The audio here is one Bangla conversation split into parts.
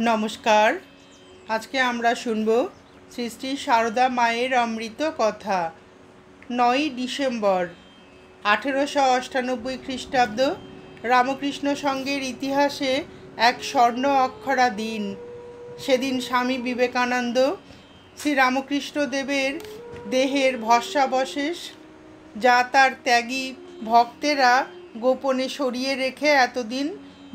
নমস্কার। আজকে আমরা শুনব শ্রী শ্রী সারদা মায়ের অমৃত কথা, নয়ই ডিসেম্বর, আঠেরোশো অষ্টানব্বই খ্রিস্টাব্দ, রামকৃষ্ণ সংঘের ইতিহাসে এক স্বর্ণ অক্ষরা দিন। সেদিন স্বামী বিবেকানন্দ শ্রী রামকৃষ্ণ দেবের দেহের ভস্মাবশেষ, যা তার ত্যাগী ভক্তেরা গোপনে সরিয়ে রেখে এতদিন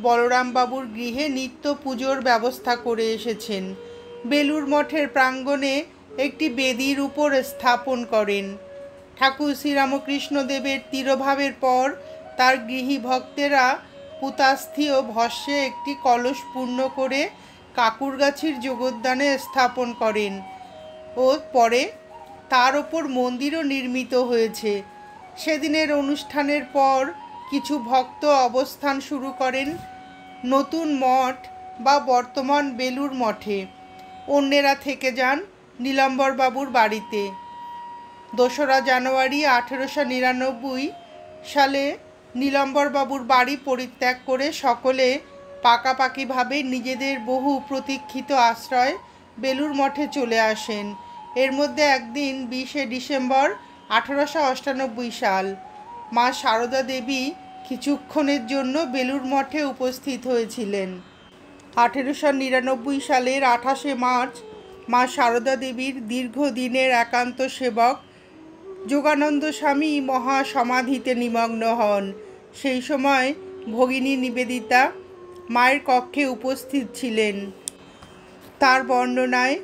বলরামবাবুর গৃহে নিত্য পুজোর ব্যবস্থা করে এসেছেন। বেলুর মঠের প্রাঙ্গণে একটি বেদির উপর স্থাপন করেন। ঠাকুর শ্রীরামকৃষ্ণ দেবের তিরোভাবের পর তার গৃহী ভক্তেরা পুতাস্থি ও ভস্যে একটি কলস পূর্ণ করে কাকুরগাছির যোগোদ্যানে স্থাপন করেন ও পরে তার ওপর মন্দিরও নির্মিত হয়েছে। সেদিনের অনুষ্ঠানের পর কিছু ভক্ত অবস্থান শুরু করেন নতুন মঠ বা বর্তমান বেলুর মঠে। অন্যেরা থেকে যান নীলাম্বরবাবুর বাড়িতে। দোসরা জানুয়ারি আঠেরোশো নিরানব্বই সালে নীলাম্বরবাবুর বাড়ি পরিত্যাগ করে সকলে পাকাপাকিভাবে নিজেদের বহু প্রতীক্ষিত আশ্রয় বেলুর মঠে চলে আসেন। এর মধ্যে একদিন বিশে ডিসেম্বর আঠেরোশো অষ্টানব্বই সাল মা সারদা দেবী কিছুক্ষণের জন্য বেলুর মঠে উপস্থিত হয়েছিলেন। আঠেরোশো নিরানব্বই সালের আঠাশে মার্চ মা সারদা দেবীর দীর্ঘদিনের একান্ত সেবক যোগানন্দ স্বামী মহা সমাধিতে নিমগ্ন হন। সেই সময় ভগিনী নিবেদিতা মায়ের কক্ষে উপস্থিত ছিলেন। তার বর্ণনায়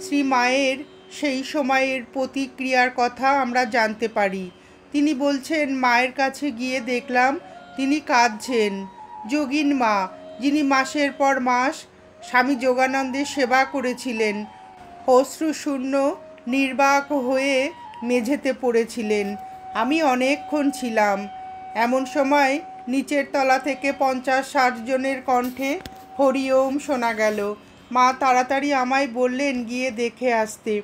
শ্রী মায়ের সেই সময়ের প্রতিক্রিয়ার কথা আমরা জানতে পারি। তিনি বলছেন, মায়ের কাছে গিয়ে দেখলাম তিনি কাঁদছেন। যোগিন মা, যিনি মাসের পর মাস স্বামী যোগানন্দের সেবা করেছিলেন অশ্রুশূন্য নির্বাক হয়ে মেঝেতে পড়েছিলেন। আমি অনেকক্ষণ ছিলাম। এমন সময় নিচের তলা থেকে পঞ্চাশ ষাট জনের কণ্ঠে হরিওম শোনা গেল। মা তাড়াতাড়ি আমায় বললেন, গিয়ে দেখে আসতে।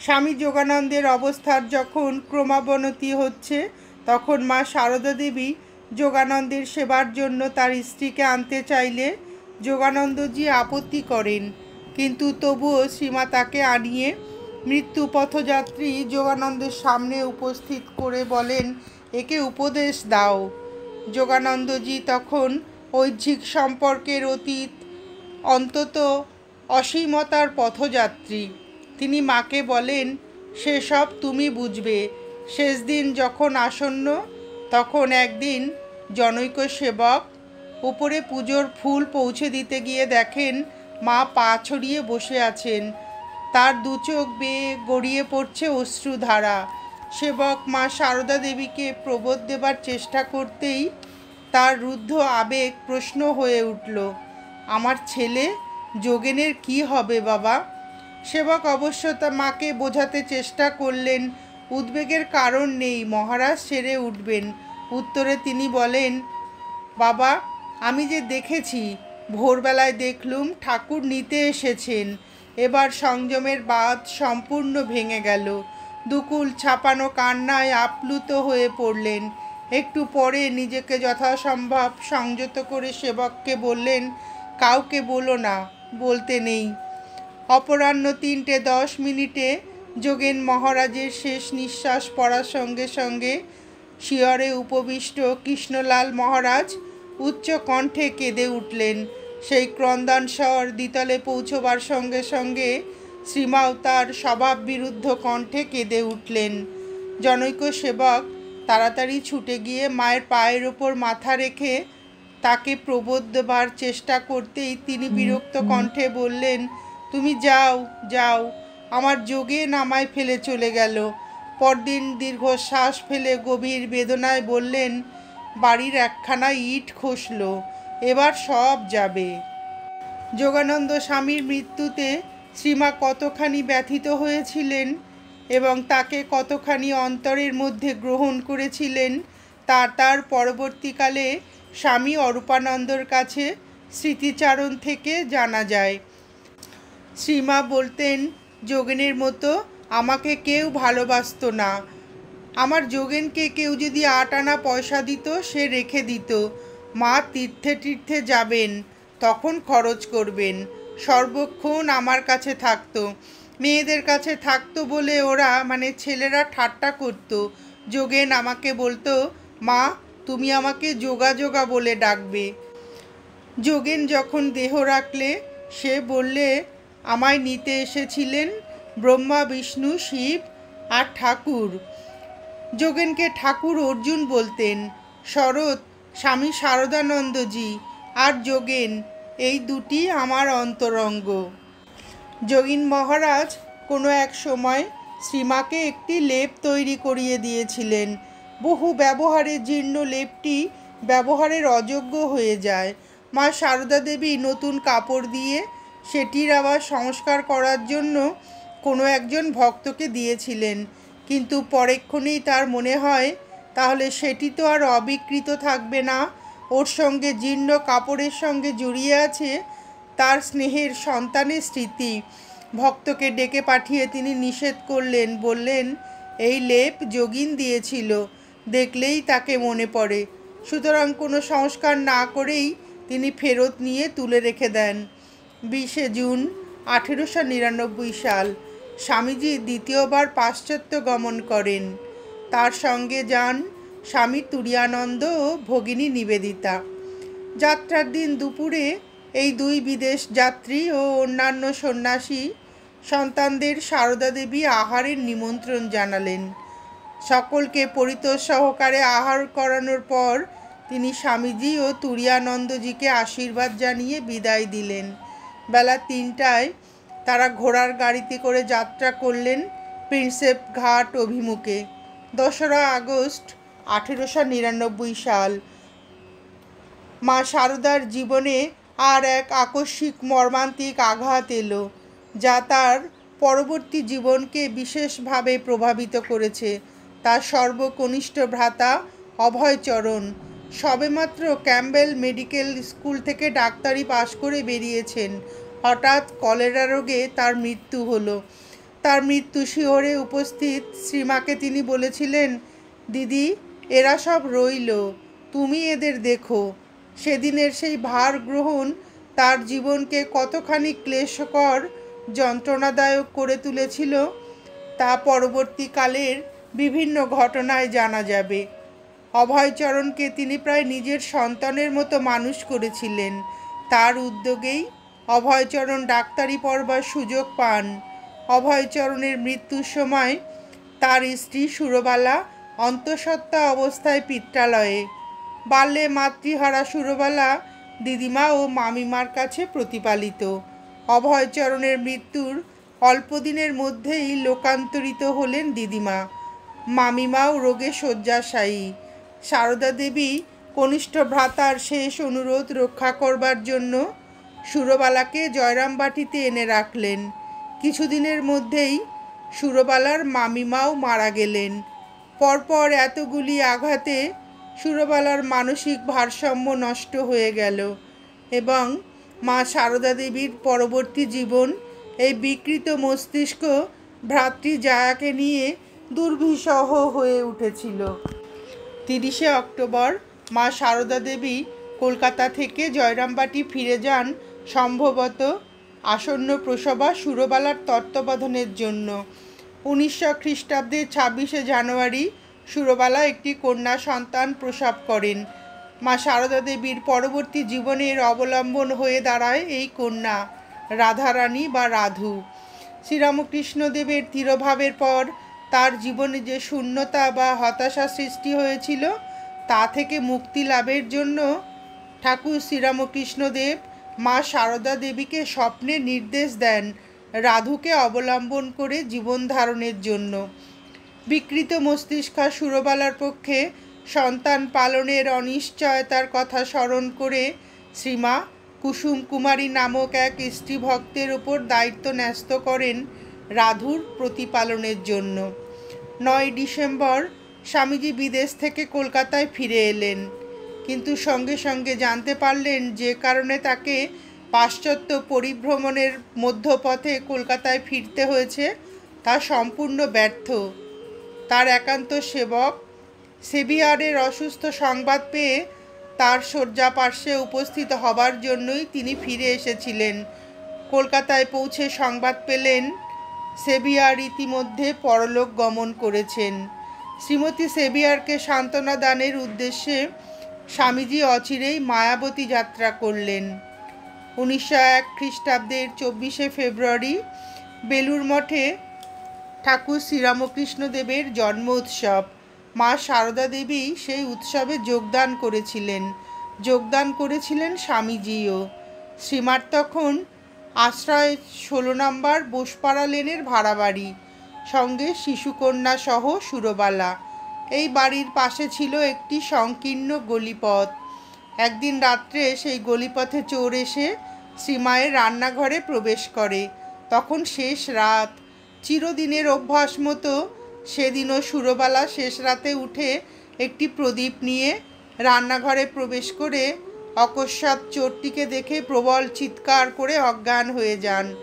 স্বামী যোগানন্দের অবস্থার যখন ক্রমাবনতি হচ্ছে, তখন মা সারদা দেবী যোগানন্দের সেবার জন্য তার স্ত্রীকে আনতে চাইলে যোগানন্দজি আপত্তি করেন। কিন্তু তবুও শ্রীমা তাকে আনিয়ে মৃত্যু পথযাত্রী যোগানন্দের সামনে উপস্থিত করে বলেন, একে উপদেশ দাও। যোগানন্দজি তখন ঐহ্যিক সম্পর্কের অতীত, অন্তত অসীমতার পথযাত্রী। তিনি মাকে বলেন, সেসব তুমি বুঝবে। শেষ দিন যখন আসন্ন, তখন একদিন জনৈক সেবক উপরে পুজোর ফুল পৌঁছে দিতে গিয়ে দেখেন মা পা ছড়িয়ে বসে আছেন। তার দু চোখ বেয়ে গড়িয়ে পড়ছে অশ্রুধারা। সেবক মা সারদা দেবীকে প্রবোধ দেবার চেষ্টা করতেই তার রুদ্ধ আবেগ প্রশ্ন হয়ে উঠল, আমার ছেলে, যোগেনের কি হবে বাবা? সেবক অবশ্য তা মাকে বোঝাতে চেষ্টা করলেন। উদ্বেগের কারণ নেই, মহারাজ সেরে উঠবেন। উত্তরে তিনি বলেন, বাবা, আমি যে দেখেছি, ভোরবেলায় দেখলুম ঠাকুর নিতে এসেছেন। এবার সংযমের বাদ সম্পূর্ণ ভেঙে গেল। দুকুল ছাপানো কান্নায় আপ্লুত হয়ে পড়লেন। একটু পরে নিজেকে যথাসম্ভব সংযত করে সেবককে বললেন, কাউকে বলো না, বলতে নেই। অপরাহ্ন তিনটে দশ মিনিটে যোগেন মহারাজের শেষ নিঃশ্বাস পড়ার সঙ্গে সঙ্গে শিয়রে উপবিষ্ট কৃষ্ণলাল মহারাজ উচ্চ কণ্ঠে কেঁদে উঠলেন। সেই ক্রন্দন স্বর দ্বিতলে পৌঁছবার সঙ্গে সঙ্গে শ্রীমাও তার স্বভাব বিরুদ্ধ কণ্ঠে কেঁদে উঠলেন। জনৈক সেবক তাড়াতাড়ি ছুটে গিয়ে মায়ের পায়ের ওপর মাথা রেখে তাকে প্রবোধ দেবার চেষ্টা করতেই তিনি বিরক্ত কণ্ঠে বললেন তুমি যাও যাও। আমার যোগে নামায় ফেলে চলে গেল। পরদিন দীর্ঘ শ্বাস ফেলে গভীর বেদনায় বললেন, বাড়ির একখানা ইট খসল, এবার সব যাবে। যোগানন্দ স্বামীর মৃত্যুতে শ্রীমা কতখানি ব্যথিত হয়েছিলেন এবং তাকে কতখানি অন্তরের মধ্যে গ্রহণ করেছিলেন, তা তার পরবর্তীকালে স্বামী অরূপানন্দর কাছে স্মৃতিচারণ থেকে জানা যায়। শ্রীমা বলতেন, যোগেনের মতো আমাকে কেউ ভালোবাসত না। আমার যোগেনকে কেউ যদি আট আনা পয়সা দিত, সে রেখে দিত। মা তীর্থে তীর্থে যাবেন, তখন খরচ করবেন। সর্বক্ষণ আমার কাছে থাকতো। মেয়েদের কাছে থাকতো বলে ওরা মানে ছেলেরা ঠাট্টা করতো। যোগেন আমাকে বলতো, মা, তুমি আমাকে যোগা যোগা বলে ডাকবে। যোগেন যখন দেহ রাখলে, সে বললে আমায় নিতে এসেছিলেন ব্রহ্মা, বিষ্ণু, শিব আর ঠাকুর। যোগেনকে ঠাকুর অর্জুন বলতেন, শরৎ, স্বামী শারদানন্দজি আর যোগেন, এই দুটি আমার অন্তরঙ্গ। যোগিন মহারাজ কোনো এক সময় শ্রীমাকে একটি লেপ তৈরি করিয়ে দিয়েছিলেন। বহু ব্যবহারে জীর্ণ লেপটি ব্যবহারের অযোগ্য হয়ে যায়। মা সারদা দেবী নতুন কাপড় দিয়ে সেটির আবার সংস্কার করার জন্য কোনো একজন ভক্তকে দিয়েছিলেন। কিন্তু পরেক্ষণেই তার মনে হয়, তাহলে সেটি তো আর অবিকৃত থাকবে না। ওর সঙ্গে জীর্ণ কাপড়ের সঙ্গে জড়িয়ে আছে তার স্নেহের সন্তানের স্মৃতি। ভক্তকে ডেকে পাঠিয়ে তিনি নিষেধ করলেন, বললেন, এই লেপ যোগিন দিয়েছিল। দেখলেই তাকে মনে পড়ে। সুতরাং কোনো সংস্কার না করেই তিনি ফেরত নিয়ে তুলে রেখে দেন। বিশে জুন আঠেরোশো নিরানব্বই সাল স্বামীজি দ্বিতীয়বার পাশ্চাত্য গমন করেন। তার সঙ্গে যান স্বামী তুরিয়ানন্দ ও ভগিনী নিবেদিতা। যাত্রার দিন দুপুরে এই দুই বিদেশ যাত্রী ও অন্যান্য সন্ন্যাসী সন্তানদের সারদা দেবী আহারের নিমন্ত্রণ জানালেন। সকলকে পরিতোষ সহকারে আহার করানোর পর তিনি স্বামীজি ও তুরিয়ানন্দজিকে আশীর্বাদ জানিয়ে বিদায় দিলেন। বেলা তিনটায় তারা ঘোড়ার গাড়িতে করে যাত্রা করলেন প্রিন্সেপ ঘাট অভিমুখে। দোসরা আগস্ট আঠেরোশো নিরানব্বই সাল। মা শারদার জীবনে আর এক আকস্মিক মর্মান্তিক আঘাত এলো, যা তার পরবর্তী জীবনকে বিশেষভাবে প্রভাবিত করেছে। তার সর্বকনিষ্ঠ ভ্রাতা অভয়চরণ সবেমাত্র ক্যাম্বেল মেডিকেল স্কুল থেকে ডাক্তারি পাশ করে বেরিয়েছেন। হঠাৎ কলেরা রোগে তার মৃত্যু হলো। তার মৃত্যু শিহরে উপস্থিত শ্রীমাকে তিনি বলেছিলেন, দিদি, এরা সব রইল, তুমি এদের দেখো। সেদিনের সেই ভার গ্রহণ তার জীবনকে কতখানি ক্লেশকর, যন্ত্রণাদায়ক করে তুলেছিল, তা পরবর্তীকালের বিভিন্ন ঘটনায় জানা যাবে। অভয়চরণকে তিনি প্রায় নিজের সন্তানের মতো মানুষ করেছিলেন। তার উদ্যোগেই অভয়চরণ ডাক্তারি পড়বার সুযোগ পান। অভয়চরণের মৃত্যুর সময় তার স্ত্রী সুরবালা অন্তঃসত্ত্বা অবস্থায় পিত্রালয়ে। বাল্যে মাতৃহারা সুরবালা দিদিমা ও মামিমার কাছে প্রতিপালিত। অভয়চরণের মৃত্যুর অল্পদিনের মধ্যেই লোকান্তরিত হলেন দিদিমা। মামিমাও রোগে শয্যাশায়ী। সারদা দেবী কনিষ্ঠ ভ্রাতার শেষ অনুরোধ রক্ষা করবার জন্য সুরবালাকে জয়রামবাটিতে এনে রাখলেন। কিছুদিনের মধ্যেই সুরবালার মামিমাও মারা গেলেন। পরপর এতগুলি আঘাতে সুরবালার মানসিক ভারসাম্য নষ্ট হয়ে গেল এবং মা সারদা দেবীর পরবর্তী জীবন এই বিকৃত মস্তিষ্ক ভ্রাতৃ জায়াকে নিয়ে দুর্বিষহ হয়ে উঠেছিল। তিরিশে অক্টোবর মা সারদা দেবী কলকাতা থেকে জয়রামবাটি ফিরে যান সম্ভবত আসন্ন প্রসবা সুরবালার তত্ত্বাবধানের জন্য। উনিশশো খ্রিস্টাব্দে ছাব্বিশে জানুয়ারি সুরবালা একটি কন্যা সন্তান প্রসব করেন। মা সারদা দেবীর পরবর্তী জীবনের অবলম্বন হয়ে দাঁড়ায় এই কন্যা, রাধারানী বা রাধু। শ্রীরামকৃষ্ণদেবের তিরোভাবের পর তার জীবনে যে শূন্যতা বা হতাশা সৃষ্টি হয়েছিল, তা থেকে মুক্তি লাভের জন্য ঠাকুর শ্রীরামকৃষ্ণদেব মা সারদা দেবীকে স্বপ্নে নির্দেশ দেন রাধুকে অবলম্বন করে জীবন ধারণের জন্য। বিকৃত মস্তিষ্কা সুরবালার পক্ষে সন্তান পালনের অনিশ্চয়তার কথা স্মরণ করে শ্রীমা কুসুম কুমারী নামক এক স্ত্রী ভক্তের ওপর দায়িত্ব ন্যস্ত করেন রাধুর প্রতিপালনের জন্য। নয় ডিসেম্বর স্বামীজি বিদেশ থেকে কলকাতায় ফিরে এলেন। কিন্তু সঙ্গে সঙ্গে জানতে পারলেন যে কারণে তাকে পাশ্চাত্য পরিভ্রমণের মধ্যপথে কলকাতায় ফিরতে হয়েছে, তা সম্পূর্ণ ব্যর্থ। তার একান্ত সেবক সেভিয়ারের অসুস্থ সংবাদ পেয়ে তার শয্যা পার্শ্বে উপস্থিত হবার জন্যই তিনি ফিরে এসেছিলেন। কলকাতায় পৌঁছে সংবাদ পেলেন সেভিয়ার ইতিমধ্যে পরলোক গমন করেছেন। শ্রীমতী সেভিয়ারকে সান্ত্বনা দানের উদ্দেশ্যে স্বামীজি অচিরেই মায়াবতী যাত্রা করলেন। উনিশশো এক খ্রিস্টাব্দের চব্বিশে ফেব্রুয়ারি বেলুর মঠে ঠাকুর শ্রীরামকৃষ্ণদেবের জন্ম উৎসব। মা সারদা দেবী সেই উৎসবে যোগদান করেছিলেন। যোগদান করেছিলেন স্বামীজিও। শ্রীমার তখন আশ্রয় ষোলো নম্বর বোসপাড়া লেনের ভাড়া বাড়ি। সঙ্গে শিশুকন্যা সহ সুরবালা। এই বাড়ির পাশে ছিল একটি সংকীর্ণ গলিপথ। একদিন রাত্রে সেই গলিপথে চোর এসে শ্রীমায়ের রান্নাঘরে প্রবেশ করে। তখন শেষ রাত। চিরদিনের অভ্যাস মতো সেদিনও সুরবালা শেষ রাতে উঠে একটি প্রদীপ নিয়ে রান্নাঘরে প্রবেশ করে অকস্মাৎ চোরটিকে দেখে প্রবল চিৎকার করে অজ্ঞান হয়ে যান।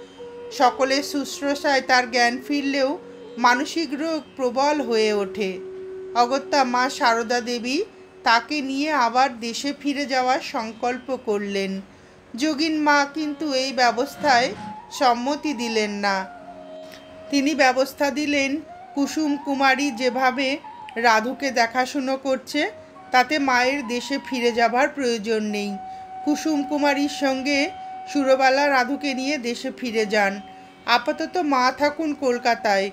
সকলের শুশ্রূষায় তার জ্ঞান ফিরলেও মানসিক রোগ প্রবল হয়ে ওঠে। অগত্যা মা সারদা দেবী তাকে নিয়ে আবার দেশে ফিরে যাওয়ার সংকল্প করলেন। যোগিন মা কিন্তু এই ব্যবস্থায় সম্মতি দিলেন না। তিনি ব্যবস্থা দিলেন, কুসুম কুমারী যেভাবে রাধুকে দেখাশুনো করছে তাতে মায়ের দেশে ফিরে যাবার প্রয়োজন নেই। কুসুম কুমারীর সঙ্গে সুরবালা রাধুকে নিয়ে দেশে ফিরে যান। আপাতত মা থাকুন কলকাতায়।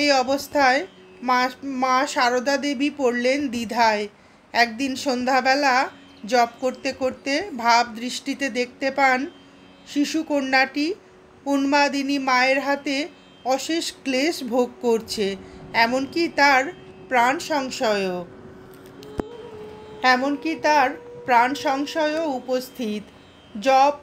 এই অবস্থায় মা মা সারদা দেবী পড়লেন দ্বিধায়। একদিন সন্ধ্যাবেলা জপ করতে করতে ভাব দৃষ্টিতে দেখতে পান শিশুকন্যাটি উন্মাদিনী মায়ের হাতে অশেষ ক্লেশ ভোগ করছে, এমনকি তার প্রাণ সংশয়ও। এমনকি তার প্রাণ সংশয়ও উপস্থিত। জপ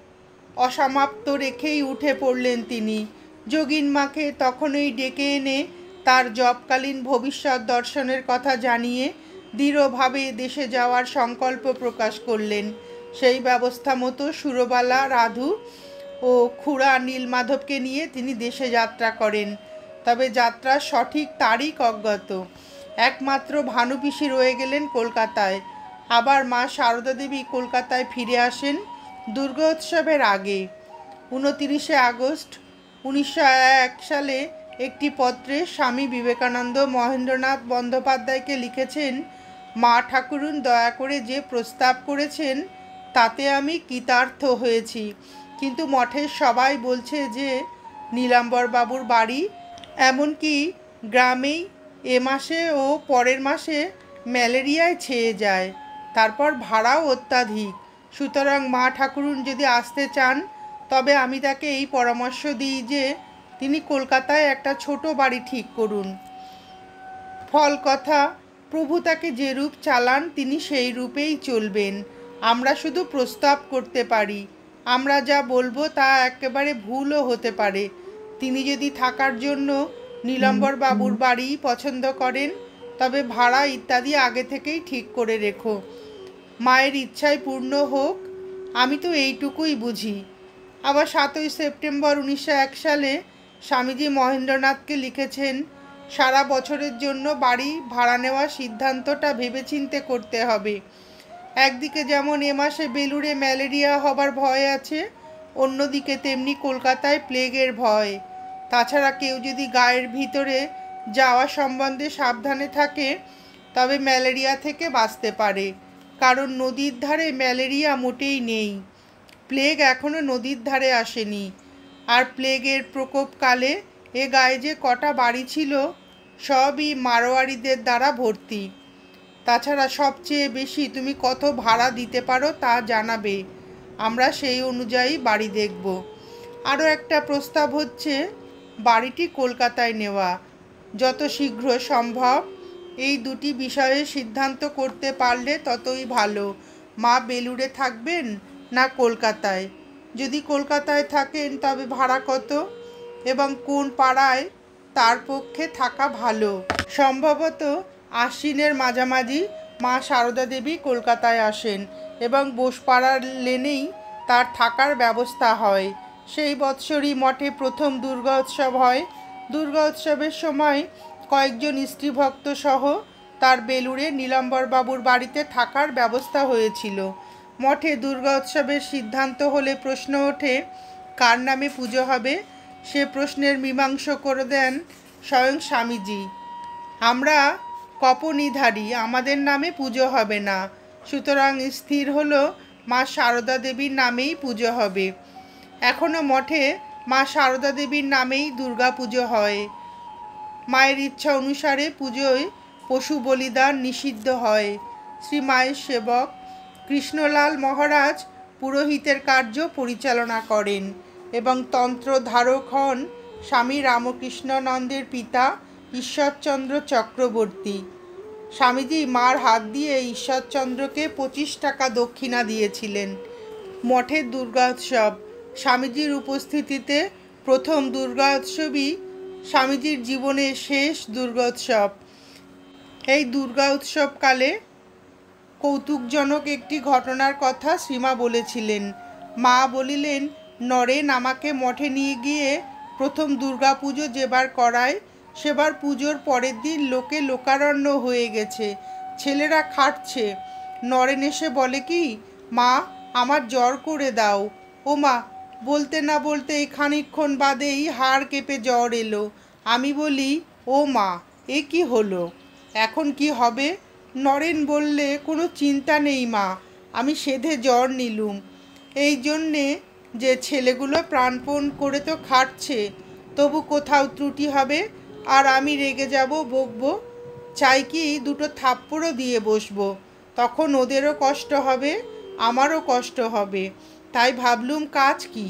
অসমাপ্ত রেখেই উঠে পড়লেন তিনি। যোগিন মাকে তখনই ডেকে এনে তার জবকালীন ভবিষ্যৎ দর্শনের কথা জানিয়ে দৃঢ়ভাবে দেশে যাওয়ার সংকল্প প্রকাশ করলেন। সেই ব্যবস্থা মতো সুরবালা, রাধু ও খুড়া নীলমাধবকে নিয়ে তিনি দেশে যাত্রা করেন। তবে যাত্রার সঠিক তারিখ অজ্ঞাত। একমাত্র ভানুপিসি রয়ে গেলেন কলকাতায়। আবার মা সারদা দেবী কলকাতায় ফিরে আসেন দুর্গোৎসবের আগে। উনতিরিশে আগস্ট উনিশশো এক সালে একটি পত্রে স্বামী বিবেকানন্দ মহেন্দ্রনাথ বন্দ্যোপাধ্যায়কে লিখেছেন, মা ঠাকুরুন, দয়া করে যে প্রস্তাব করেছেন তাতে আমি কৃতার্থ হয়েছি। কিন্তু মঠের সবাই বলছে যে নীলাম্বর বাবুর বাড়ি, এমনকি গ্রামেই এ মাসে ও পরের মাসে ম্যালেরিয়ায় ছেয়ে যায়। তারপর ভাড়াও অত্যাধিক। সুতরাং মা ঠাকুরুন যদি আসতে চান তবে আমি তাকে এই পরামর্শ দিই যে তিনি কলকাতায় একটা ছোট বাড়ি ঠিক করুন। ফল কথা প্রভু তাকে যে রূপ চালান তিনি সেই রূপেই চলবেন। আমরা শুধু প্রস্তাব করতে পারি। আমরা যা বলব তা একেবারে ভুলও হতে পারে। তিনি যদি থাকার জন্য নীলম্বর বাবুর বাড়ি পছন্দ করেন তবে ভাড়া ইত্যাদি আগে থেকেই ঠিক করে রেখো। মায়ের ইচ্ছায় পূর্ণ হোক, আমি তো এইটুকুই বুঝি। আবার সাতই সেপ্টেম্বর উনিশশো এক সালে স্বামীজি মহেন্দ্রনাথকে লিখেছেন, সারা বছরের জন্য বাড়ি ভাড়া নেওয়ার সিদ্ধান্তটা ভেবেচিন্তে করতে হবে। একদিকে যেমন এ মাসে বেলুড়ে ম্যালেরিয়া হবার ভয় আছে, অন্যদিকে তেমনি কলকাতায় প্লেগের ভয়। তাছাড়া কেউ যদি গায়ের ভিতরে যাওয়া সম্বন্ধে সাবধানে থাকে, তবে ম্যালেরিয়া থেকে বাঁচতে পারে। কারণ নদীর ধারে ম্যালেরিয়া মোটেই নেই। প্লেগ এখনও নদীর ধারে আসেনি। আর প্লেগের প্রকোপকালে এ গায়ে যে কটা বাড়ি ছিল, সবই মারোয়ারিদের দ্বারা ভর্তি। তাছাড়া সবচেয়ে বেশি তুমি কত ভাড়া দিতে পারো তা জানাবে। আমরা সেই অনুযায়ী বাড়ি দেখব। আরও একটা প্রস্তাব হচ্ছে, বাড়িটি কলকাতায় নেওয়া। যত শীঘ্র সম্ভব এই দুটি বিষয়ে সিদ্ধান্ত করতে পারলে ততই ভালো। মা বেলুড়ে থাকবেন না কলকাতায়? যদি কলকাতায় থাকেন, তবে ভাড়া কত? এবং কোন পাড়ায়? তার পক্ষে থাকা ভালো। সম্ভবত আশ্বিনের মাঝামাঝি মা সারদা দেবী কলকাতায় আসেন এবং বোসপাড়ার লেনেই তার থাকার ব্যবস্থা হয়। সেই বৎসরই মঠে প্রথম দুর্গা উৎসব হয়। দুর্গা উৎসবের সময় কয়েকজন স্ত্রীভক্ত সহ তার বেলুড়ে নীলম্বরবাবুর বাড়িতে থাকার ব্যবস্থা হয়েছিল। মঠে দুর্গা উৎসবের সিদ্ধান্ত হলে প্রশ্ন ওঠে, কার নামে পুজো হবে? সে প্রশ্নের মীমাংস করে দেন স্বয়ং স্বামীজি। আমরা কপনিধারী, আমাদের নামে পুজো হবে না। সুতরাং স্থির হলো, মা সারদা দেবীর নামেই পুজো হবে। এখনও মঠে মা সারদা দেবীর নামেই দুর্গা পুজো হয়। মায়ের ইচ্ছা অনুসারে পুজোয় পশু বলিদান নিষিদ্ধ হয়। শ্রী মায়ের সেবক কৃষ্ণলাল মহারাজ পুরোহিতের কার্য পরিচালনা করেন এবং তন্ত্র ধারক হন স্বামী রামকৃষ্ণনন্দের পিতা ঈশ্বরচন্দ্র চক্রবর্তী। স্বামীজি মার হাত দিয়ে ঈশ্বরচন্দ্রকে পঁচিশ টাকা দক্ষিণা দিয়েছিলেন। মঠের দুর্গা উৎসব। স্বামীজির উপস্থিতিতে প্রথম দুর্গা উৎসবই স্বামীজির জীবনের শেষ দুর্গোৎসব এই দুর্গা উৎসবকালে কৌতুকজনক একটি ঘটনার কথা শ্রীমা বলেছিলেন। মা বলিলেন, নরেন আমাকে মঠে নিয়ে গিয়ে প্রথম দুর্গা পুজো যেবার করায়, সেবার পুজোর পরের দিন লোকে লোকারণ্য হয়ে গেছে, ছেলেরা খাটছে। নরেন এসে বলে কি, মা, আমার জ্বর করে দাও। ও মা বলতে না বলতে এই খানিকক্ষণ বাদেই হাড় কেঁপে জ্বর এলো। আমি বলি, ও মা, এ কি হলো? এখন কি হবে? নরেন বললে, কোনো চিন্তা নেই মা, আমি সেধে জ্বর নিলুম। এই জন্যে যে ছেলেগুলো প্রাণপণ করে তো খাটছে, তবু কোথাও ত্রুটি হবে? আর আমি রেগে যাব, বকবো? চাই কি দুটো থাপ্পড়ও দিয়ে বসবো? তখন ওদেরও কষ্ট হবে, আমারও কষ্ট হবে। তাই ভাবলুম কাজ কি?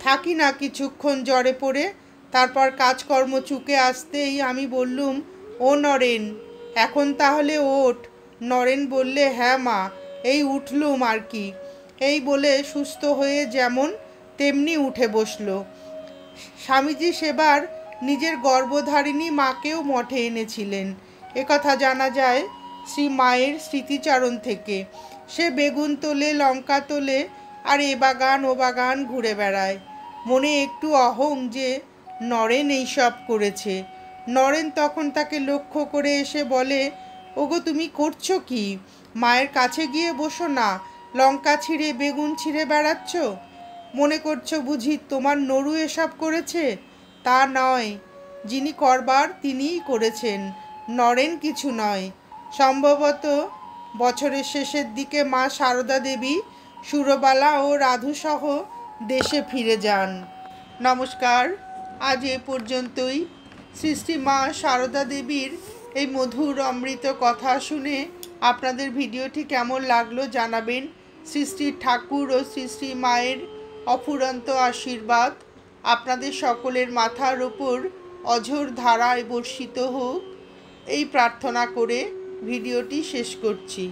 থাকি না কিছুক্ষণ জ্বরে পড়ে, তারপর কাজকর্ম চুকে আসতেই আমি বললুম, ও নরেন, এখন তাহলে ওঠ। নরেন বললে হ্যাঁ মা। এই উঠলুম আর কি। এই বলে সুস্থ হয়ে যেমন তেমনি উঠে বসল। স্বামীজি সেবার নিজের গর্ভধারিণী মাকেও মঠে এনেছিলেন। একথা জানা যায় শ্রী মায়ের স্মৃতিচারণ থেকে। সে বেগুন তোলে, লঙ্কা তোলে আর এ বাগান ও বাগান ঘুরে বেড়ায়। মনে একটু অহং যে নরেন এইসব করেছে। নরেন তখন তাকে লক্ষ্য করে এসে বলে, ওগো, তুমি করছ কি? মায়ের কাছে গিয়ে বসো না। লঙ্কা ছিঁড়ে, বেগুন ছিঁড়ে বেড়াচ্ছ? মনে করছ বুঝি তোমার নরু এসব করেছে? তা নয়। যিনি করবার, তিনিই করেছেন। নরেন কিছু নয়। সম্ভবত বছরের শেষের দিকে মা সারদা দেবী সুরবালা ও রাধুসহ দেশে ফিরে যান। নমস্কার, আজ এ পর্যন্তই। সৃষ্টি মা সারদা দেবীর এই মধুর অমৃত কথা শুনে আপনাদের ভিডিওটি কেমন লাগল জানাবেন সৃষ্টির ঠাকুর ও সৃষ্টি মায়ের অফুরন্ত আশীর্বাদ। আপনাদের সকলের মাথার ওপর অঝোর ধারায় বর্ষিত হোক, এই প্রার্থনা করে ভিডিওটি শেষ করছি।